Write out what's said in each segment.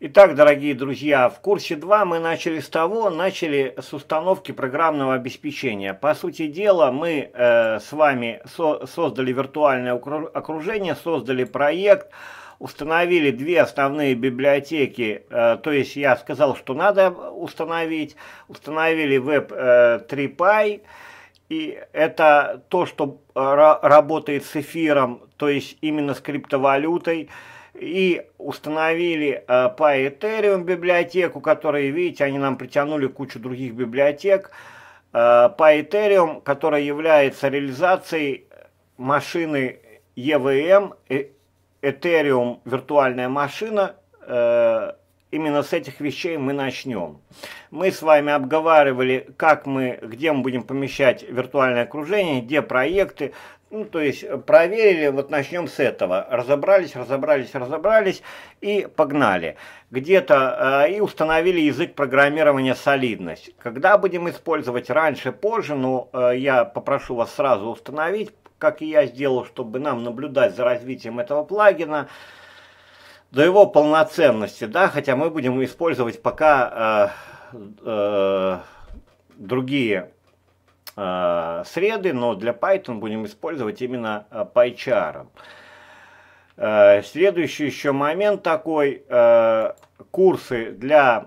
Итак, дорогие друзья, в курсе 2 мы начали с того, начали с установки программного обеспечения. По сути дела, мы э, с вами со создали виртуальное окружение, создали проект, установили две основные библиотеки, э, то есть я сказал, что надо установить, установили Web э, 3Py, и это то, что э, работает с эфиром, то есть именно с криптовалютой, и установили э, по Ethereum библиотеку, которая, видите, они нам притянули кучу других библиотек, э, по Ethereum, которая является реализацией машины EVM, э, Ethereum виртуальная машина, э, именно с этих вещей мы начнем. Мы с вами обговаривали, как мы, где мы будем помещать виртуальное окружение, где проекты, ну, то есть э, проверили, вот начнем с этого. Разобрались, разобрались, разобрались и погнали. Где-то э, и установили язык программирования солидность. Когда будем использовать раньше, позже, но э, я попрошу вас сразу установить, как и я сделал, чтобы нам наблюдать за развитием этого плагина до его полноценности, да, хотя мы будем использовать пока э, э, другие э, среды, но для Python будем использовать именно э, PyCharm. Э, следующий еще момент такой, э, курсы для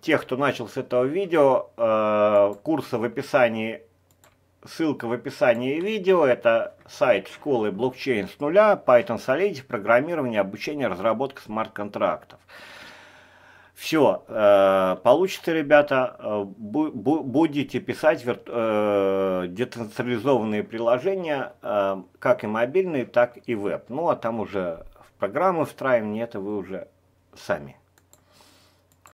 тех, кто начал с этого видео, э, курсы в описании, ссылка в описании видео, это сайт школы блокчейн с нуля, Python Solidity, программирование, обучение, разработка смарт-контрактов. Все, э, получится, ребята, э, будете писать э, децентрализованные приложения, как и мобильные, так и веб. Ну, а там уже в программы встраивание, это вы уже сами